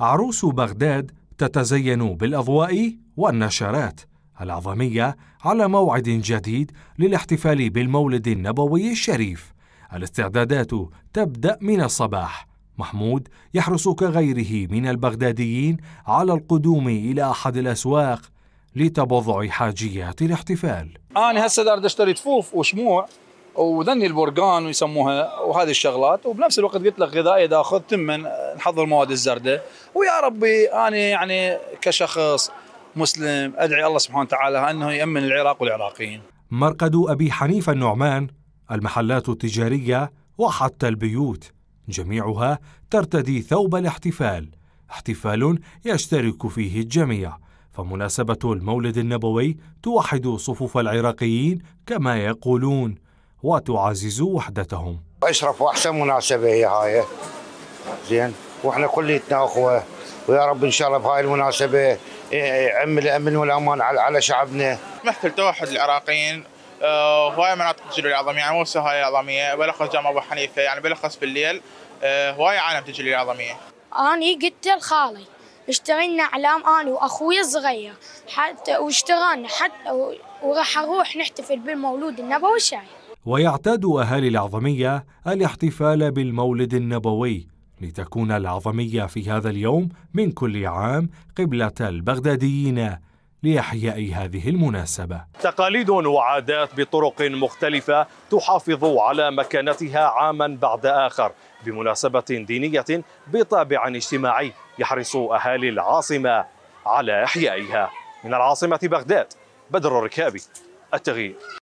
عروس بغداد تتزين بالأضواء والنشرات العظمية على موعد جديد للاحتفال بالمولد النبوي الشريف. الاستعدادات تبدأ من الصباح. محمود يحرص كغيره من البغداديين على القدوم إلى أحد الأسواق لتبضع حاجيات الاحتفال. أنا هسه دار أشتري تفوف وشموع وذني البرقان ويسموها وهذه الشغلات وبنفس الوقت قلت لك غذائي داخل تمن نحضر المواد الزردة ويا ربي أنا يعني كشخص مسلم أدعي الله سبحانه وتعالى أنه يأمن العراق والعراقيين. مرقد أبي حنيفة النعمان المحلات التجارية وحتى البيوت. جميعها ترتدي ثوب الاحتفال. احتفال يشترك فيه الجميع. فمناسبة المولد النبوي توحد صفوف العراقيين كما يقولون وتعزز وحدتهم. أشرف وأحسن مناسبة هي هاي. زين. وإحنا كليتنا اخوه ويا رب إن شاء الله بهاي المناسبة يعم الأمن والأمان على شعبنا. مثل توحد العراقيين آه، هواي مناطق تجري العظمية يعني مو بس هاي العظمية بلخص جامع أبو حنيفة يعني بلخص بالليل آه، هواي عالم تجري العظمية. أني قلت لخالي اشترينا أعلام أنا وأخوي الصغير حتى واشتغلنا حتى وراح أروح نحتفل بالمولود النبوي الشاي ويعتاد أهالي العظمية الاحتفال بالمولد النبوي لتكون العظمية في هذا اليوم من كل عام قبلة البغداديين لإحياء هذه المناسبة. تقاليد وعادات بطرق مختلفة تحافظ على مكانتها عاما بعد آخر بمناسبة دينية بطابع اجتماعي يحرص أهالي العاصمة على إحيائها. من العاصمة بغداد بدر الركابي التغيير.